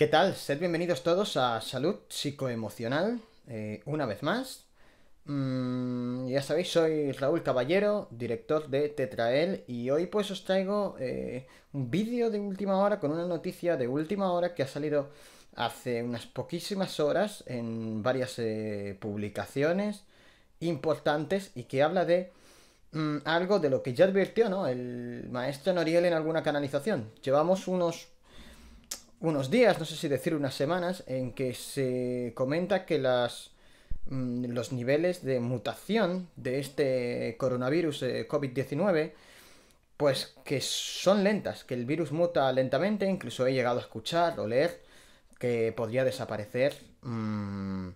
¿Qué tal? Sed bienvenidos todos a Salud Psicoemocional, eh, una vez más. Mm, ya sabéis, soy Raúl Caballero, director de Tetrael, y hoy pues os traigo eh, un vídeo de última hora con una noticia de última hora que ha salido hace unas poquísimas horas en varias eh, publicaciones importantes y que habla de mm, algo de lo que ya advirtió ¿no? el maestro Noriel en alguna canalización. Llevamos unos unos días, no sé si decir unas semanas, en que se comenta que las, mm, los niveles de mutación de este coronavirus eh, COVID-19, pues que son lentas, que el virus muta lentamente, incluso he llegado a escuchar o leer que podría desaparecer mm,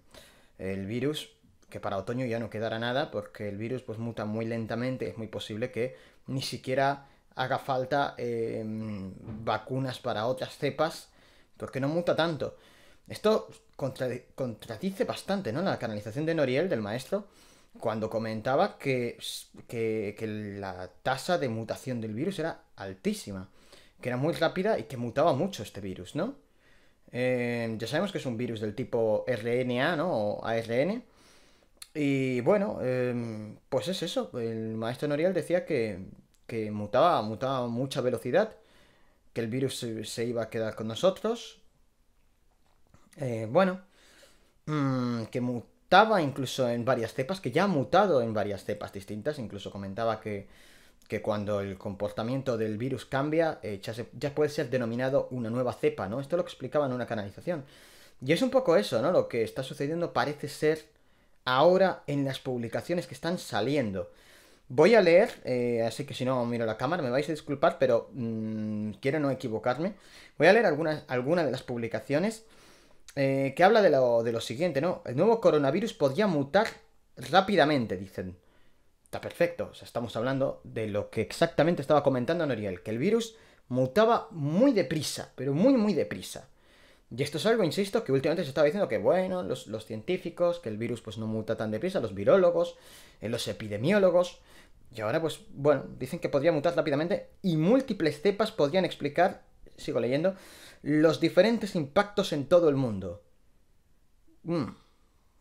el virus, que para otoño ya no quedará nada, porque el virus pues muta muy lentamente, es muy posible que ni siquiera haga falta em, vacunas para otras cepas porque no muta tanto. Esto contradice bastante, ¿no? La canalización de Noriel, del maestro, cuando comentaba que, que, la tasa de mutación del virus era altísima, que era muy rápida y que mutaba mucho este virus, ¿no? Eh, ya sabemos que es un virus del tipo RNA, ¿no? O ARN. Y bueno, em, pues es eso. El maestro Noriel decía que, que mutaba, mutaba a mucha velocidad que el virus se, iba a quedar con nosotros. Eh, bueno, mm, que mutaba incluso en varias cepas, que ya ha mutado en varias cepas distintas, incluso comentaba que, que cuando el comportamiento del virus cambia, eh, ya, puede ser denominado una nueva cepa, ¿no? Esto lo explicaba en una canalización. Y es un poco eso, ¿no? Lo que está sucediendo parece ser ahora en las publicaciones que están saliendo. Voy a leer, eh, así que si no miro la cámara me vais a disculpar, pero mm, quiero no equivocarme. Voy a leer algunas alguna de las publicaciones eh, que habla de lo, de lo siguiente, ¿no? El nuevo coronavirus podría mutar rápidamente, dicen. Está perfecto, estamos hablando de lo que exactamente estaba comentando Noriel, que el virus mutaba muy deprisa, pero muy, muy deprisa. Y esto es algo, insisto, que últimamente se estaba diciendo que, bueno, los, científicos, que el virus pues no muta tan deprisa, los virólogos, eh, los epidemiólogos, y ahora, pues, bueno, dicen que podría mutar rápidamente y múltiples cepas podrían explicar, sigo leyendo, los diferentes impactos en todo el mundo. Mm.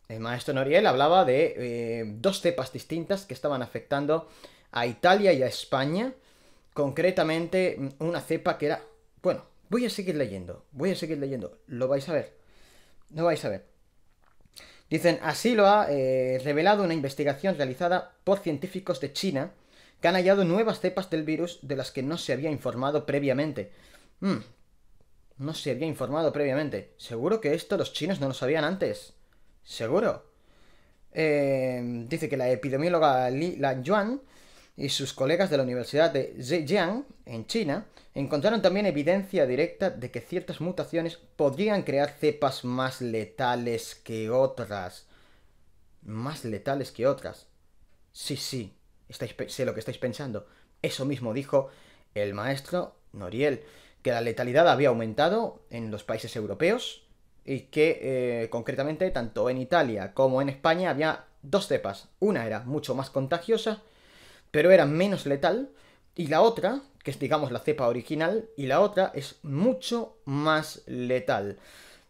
El maestro Noriel hablaba de eh, dos cepas distintas que estaban afectando a Italia y a España. Concretamente, mm, una cepa que era... Bueno, voy a seguir leyendo, voy a seguir leyendo. Lo vais a ver. Lo vais a ver. Dicen, así lo ha eh, revelado una investigación realizada por científicos de China que han hallado nuevas cepas del virus de las que no se había informado previamente. Hmm, no se había informado previamente. ¿Seguro que esto los chinos no lo sabían antes? ¿Seguro? Eh, dice que la epidemióloga Li Yuan y sus colegas de la Universidad de Zhejiang, en China, encontraron también evidencia directa de que ciertas mutaciones podrían crear cepas más letales que otras. Más letales que otras. Sí, sí, sé lo que estáis pensando. Eso mismo dijo el maestro Noriel, que la letalidad había aumentado en los países europeos y que eh, concretamente tanto en Italia como en España había dos cepas. Una era mucho más contagiosa pero era menos letal. Y la otra, que es digamos la cepa original, y la otra es mucho más letal.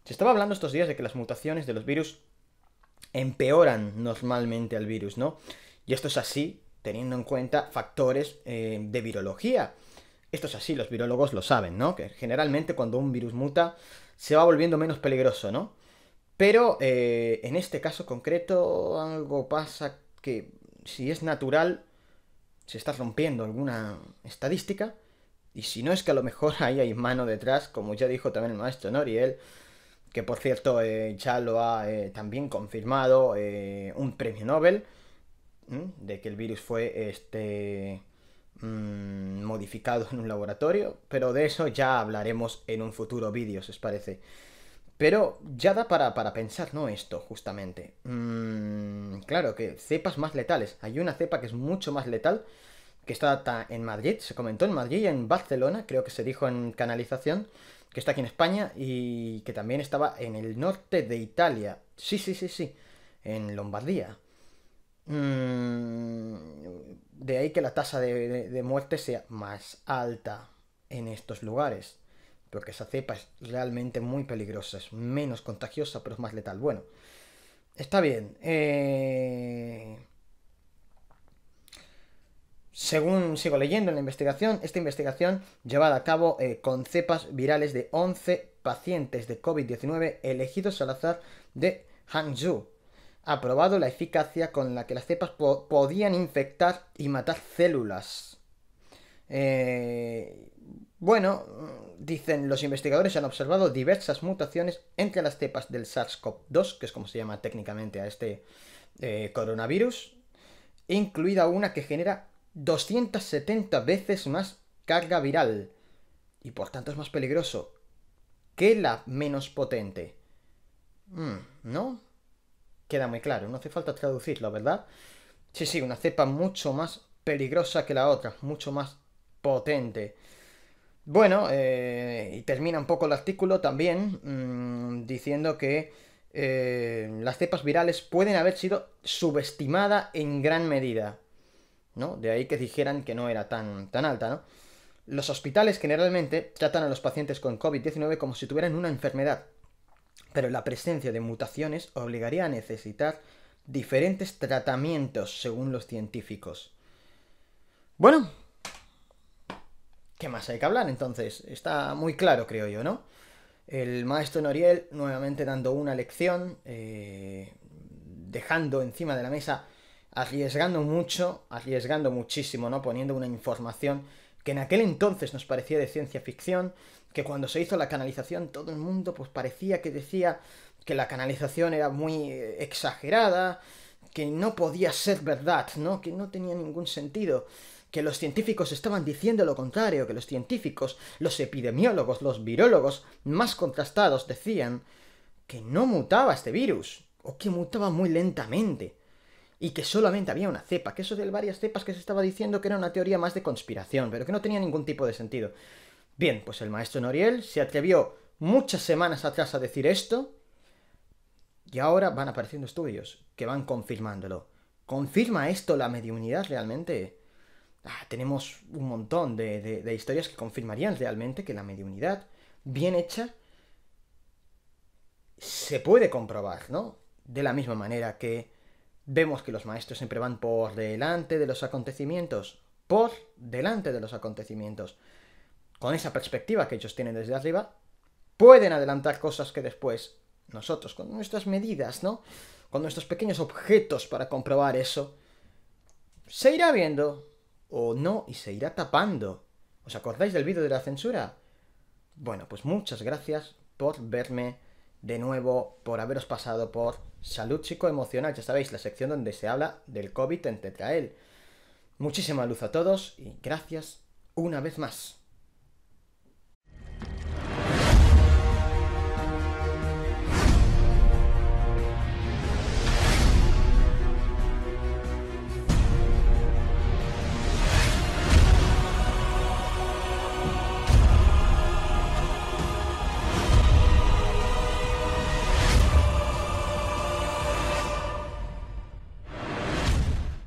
Se estaba hablando estos días de que las mutaciones de los virus empeoran normalmente al virus, ¿no? Y esto es así teniendo en cuenta factores eh, de virología. Esto es así, los virólogos lo saben, ¿no? Que generalmente cuando un virus muta se va volviendo menos peligroso, ¿no? Pero eh, en este caso concreto algo pasa que si es natural se está rompiendo alguna estadística. Y si no es que a lo mejor ahí hay mano detrás, como ya dijo también el maestro Noriel, que por cierto eh, ya lo ha eh, también confirmado eh, un premio Nobel, de que el virus fue este mm, modificado en un laboratorio, pero de eso ya hablaremos en un futuro vídeo, si os parece. Pero ya da para, para pensar, ¿no? Esto, justamente. Mm, claro, que cepas más letales. Hay una cepa que es mucho más letal, que está en Madrid, se comentó en Madrid y en Barcelona, creo que se dijo en canalización, que está aquí en España y que también estaba en el norte de Italia. Sí, sí, sí, sí, en Lombardía. Mm, de ahí que la tasa de muerte sea más alta en estos lugares. Porque esa cepa es realmente muy peligrosa, es menos contagiosa, pero es más letal. Bueno, está bien. Eh, según sigo leyendo en la investigación, esta investigación llevada a cabo eh, con cepas virales de 11 pacientes de COVID-19 elegidos al azar de Hangzhou, ha probado la eficacia con la que las cepas podían infectar y matar células. Eh, bueno, dicen los investigadores han observado diversas mutaciones entre las cepas del SARS-CoV-2, que es como se llama técnicamente a este eh, coronavirus, incluida una que genera 270 veces más carga viral y por tanto es más peligroso que la menos potente. Mm, ¿No? Queda muy claro, no hace falta traducirlo, ¿verdad? Sí, sí, una cepa mucho más peligrosa que la otra, mucho más potente. Bueno, eh, y termina un poco el artículo también mm, diciendo que eh, las cepas virales pueden haber sido subestimadas en gran medida. ¿no? De ahí que dijeran que no era tan, tan alta, ¿no? Los hospitales generalmente tratan a los pacientes con COVID-19 como si tuvieran una enfermedad, pero la presencia de mutaciones obligaría a necesitar diferentes tratamientos según los científicos. Bueno, ¿qué más hay que hablar entonces? Está muy claro, creo yo, ¿no? El maestro Noriel nuevamente dando una lección, eh, dejando encima de la mesa, arriesgando mucho, arriesgando muchísimo, ¿no? Poniendo una información que en aquel entonces nos parecía de ciencia ficción, que cuando se hizo la canalización todo el mundo pues parecía que decía que la canalización era muy eh, exagerada, que no podía ser verdad, ¿no? Que no tenía ningún sentido, que los científicos estaban diciendo lo contrario, que los científicos, los epidemiólogos, los virólogos más contrastados decían que no mutaba este virus, o que mutaba muy lentamente, y que solamente había una cepa, que eso de varias cepas que se estaba diciendo que era una teoría más de conspiración, pero que no tenía ningún tipo de sentido. Bien, pues el maestro Noriel se atrevió muchas semanas atrás a decir esto, y ahora van apareciendo estudios que van confirmándolo. ¿Confirma esto la mediunidad realmente? Ah, tenemos un montón de, de historias que confirmarían realmente que la mediunidad, bien hecha, se puede comprobar, ¿no? De la misma manera que vemos que los maestros siempre van por delante de los acontecimientos, por delante de los acontecimientos. Con esa perspectiva que ellos tienen desde arriba, pueden adelantar cosas que después nosotros, con nuestras medidas, ¿no? Con nuestros pequeños objetos para comprobar eso, se irá viendo o no y se irá tapando. ¿Os acordáis del vídeo de la censura? Bueno, pues muchas gracias por verme de nuevo, por haberos pasado por Salud Psicoemocional, ya sabéis, la sección donde se habla del COVID en Tetrael. Muchísima luz a todos y gracias una vez más.